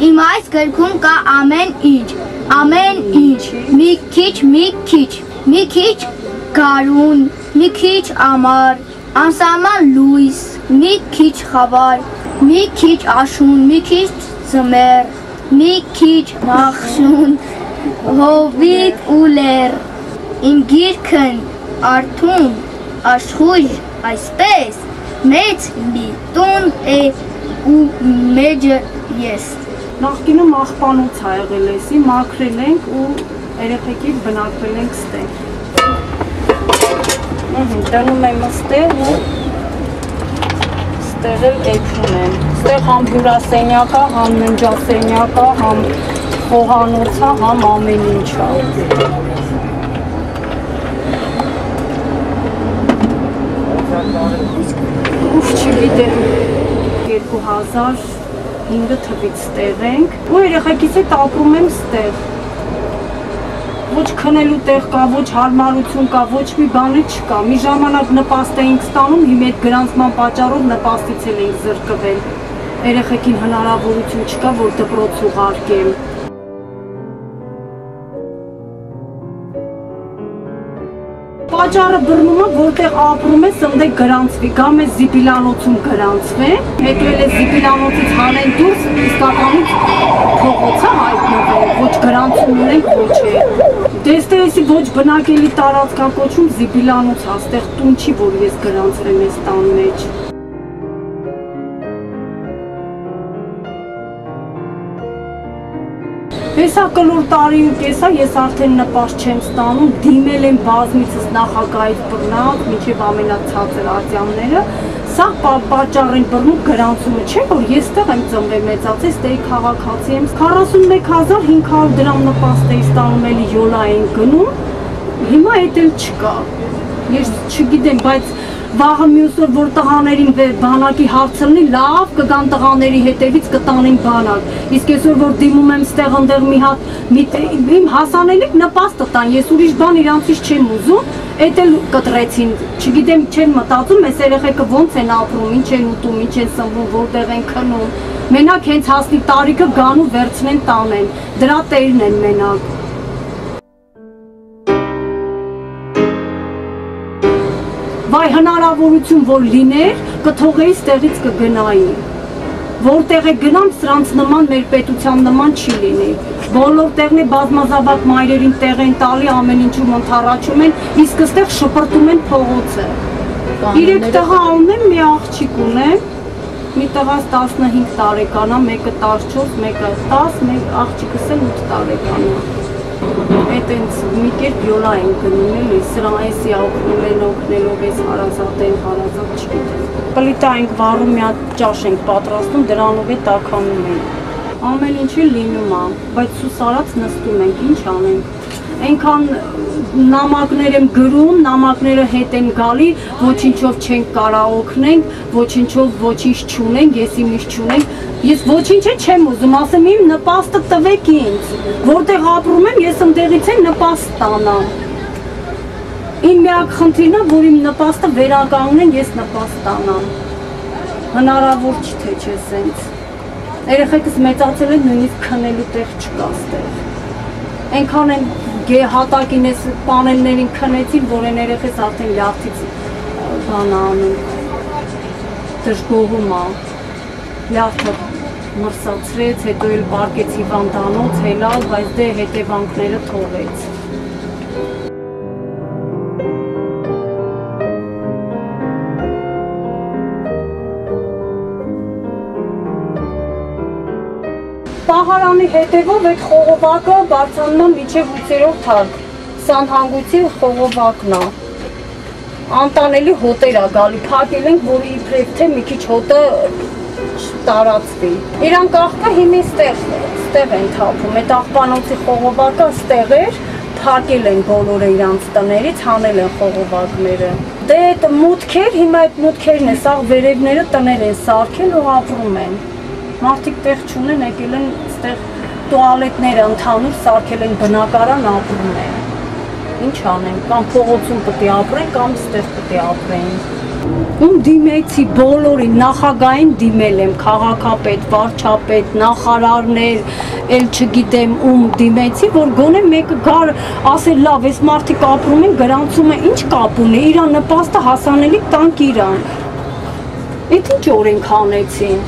Իմ այս գրքում կա ամեն ինչ, ամեն ինչ, մի քիչ, մի քիչ, մի քիչ գարուն, մի քիչ ամառ, անսահման լույս, մի քիչ խավար, մի քիչ աշուն, մի քիչ ձմեռ, մի քիչ մախշուն, հովիտ ու լեր։ Իմ գիրքն արթուն, աշխույժ, այսպես մեծ մի տուն է ու մեջը ես նախկինում աղբանոց ա եղել էսի, մաքրել ենք ու երեխեքից բնակվել ենք ստեղ։ Դնում եմ ստեղ ու ստեղ էլ կեքրում եմ։ Ստեղ համ հյուրասենյակա, համ ննջասենյակա, համ խողանոցա, համ ամեն ինչա։ Ուվ չգիտեմ, 2000 9 թվից տեղ ենք ու երեխայքից հետ ապրում եմ ստեղ ոչ քնելու տեղ կա, ոչ հարմարություն կա, ոչ մի բանի չկա։ Մի ժամանակ նպաստ էինք ստանում, հիմա այդ գրանցման պատճառով նպաստից էլ էինք զրկվել։ Երեխեքին հնարավորություն չկա, որ դպրոց ուղարկեմ Պաճառը բռնումը, որտեղ ապրում է, սնդեք գրանցվի, գամ է զիպիլանոցում գրանցվե, հետո էլ է զիպիլանոցից հանեն դուրս, իսկականից փողոցը հայտնվել, ոչ գրանցում ունենք, ոչ է։ Դեստերեսի ոչ բնակելի տարածքա կոչում զիպիլանոց, հաստեղ տուն չի, որ ես գրանցրեմ ես տան մեջ։ Հեսա կլոր տարի ու կեսա ես արդեն նպաստ չեմ ստանում, դիմել եմ բազմիցս նախագահից բռնակ, միջև ամենացածր ատյանները, սա պատճառ են բռնում գրանցումը չէ, որ ես տեղ եմ ծնվել մեծացել, ստեի քաղաքացի եմ, 41500 դրամ նպաստ էի ստանում, էլի յոլա են գնում, հիմա էդ էլ չկա։ Ես չգիտեմ, բայց վաղը մյուսը որ տղաներին բանակի հարցնի, լավ կգան տղաների հետևից կտանեն բանակ։ Իսկ այսօր որ դիմում եմ ստեղ ընդեղ մի հատ մի իմ հասանելիք նպաստը տան, ես ուրիշ բան իրանցից չեմ ուզում, էդ էլ կտրեցին։ Չգիտեմ, չեն մտածում, այս երեխեքը ոնց են ապրում, ինչ են ուտում, ինչ են սնվում, որտեղ են քնում։ Մենակ հենց հասնի տարիքը գան ու վերցնեն տանեն։ Դրա տերն են մենակ։ վայ հնարավորություն որ լիներ, կթողեի ստեղից կգնայի։ Որտեղ է գնամ, սրանց նման մեր պետության նման չի լինի։ Բոլոր տեղն է բազմազավակ մայրերին տեղ են տալի, ամեն ինչում ընթառաջում են, իսկ այստեղ շպրտում են փողոցը։ Իրեք տղա ունեմ, մի աղջիկ ունեմ, մի տղաս 15 տարեկան է, մեկը 14, մեկը 10, մեկ աղջիկս էլ 8 տարեկան է այդ այնց մի կերպ յոլա են գնում էլի, սրա այսի օգնում են օգնելով էս հարազատ են, հարազատ չգիտեմ։ Պլիտա ենք վառում, մի հատ ճաշ ենք պատրաստում, դրանով է տականում ենք։ Ամեն ինչի լինում է, բայց սուսարած նստում ենք, ինչ անենք այնքան նամակներ եմ գրում, նամակները հետ են գալի, ոչինչով չենք կարա օգնենք, ոչինչով ոչինչ չունենք, ես իմիշ չունենք։ Ես ոչինչ չեմ ուզում, ասեմ իմ նպաստը տվեք ինձ։ Որտեղ ապրում եմ, ես ընդեղից եմ նպաստ տանամ։ Իմ միակ խնդիրն է, որ իմ նպաստը վերականգնեն, ես նպաստ տանամ։ Հնարավոր չի թե չէ սենց։ Երեխեքս մեծացել են, նույնիսկ քնելու տեղ չկա ստեղ։ Այնքան են հատակին էս պանելներին քնեցին, որ են երեխես արդեն լյարդից բան անում, դժգոհում ա, լյարդը մրսացրեց, հետո էլ պարկեց հիվանդանոց, հելալ, բայց դե հետևանքները թողեց։ Պահարանի հետևով այդ խողովակը բարձրանում միջև 8-րդ թակ։ անհանգույցի խողովակն է։ Անտանելի հոտեր ա գալի, փակել ենք, որ իբրև թե մի քիչ հոտը տարածվի։ Իրան կախքը հիմի ստեղ, ստեղ են թափում, այդ աղբանոցի խողովակը ստեղ էր, փակել են բոլորը իրանց տներից, հանել են խողովակները։ Դե այդ մուտքեր, հիմա այդ մուտքերն է, սա վերևները տներ են սարքել ու ապրում են։ Մարդիկ տեղ չունեն, եկել են ստեղ տուալետները ընդհանուր սարքել են բնակարան ապրում են։ Ինչ անեն, կամ փողոցում պետք է ապրեն, կամ ստեղ պետք է ապրեն։ Ում դիմեցի բոլորին նախագահին դիմել եմ, քաղաքապետ, վարչապետ, նախարարներ, ել չգիտեմ ում դիմեցի, որ գոնե մեկը գար ասել լավ, այս մարդիկ ապրում են, գրանցում են, ինչ կապ ունի, իրան նպաստը հասանելի տանք իրան։ Էդ ինչ օրենք հանեցին։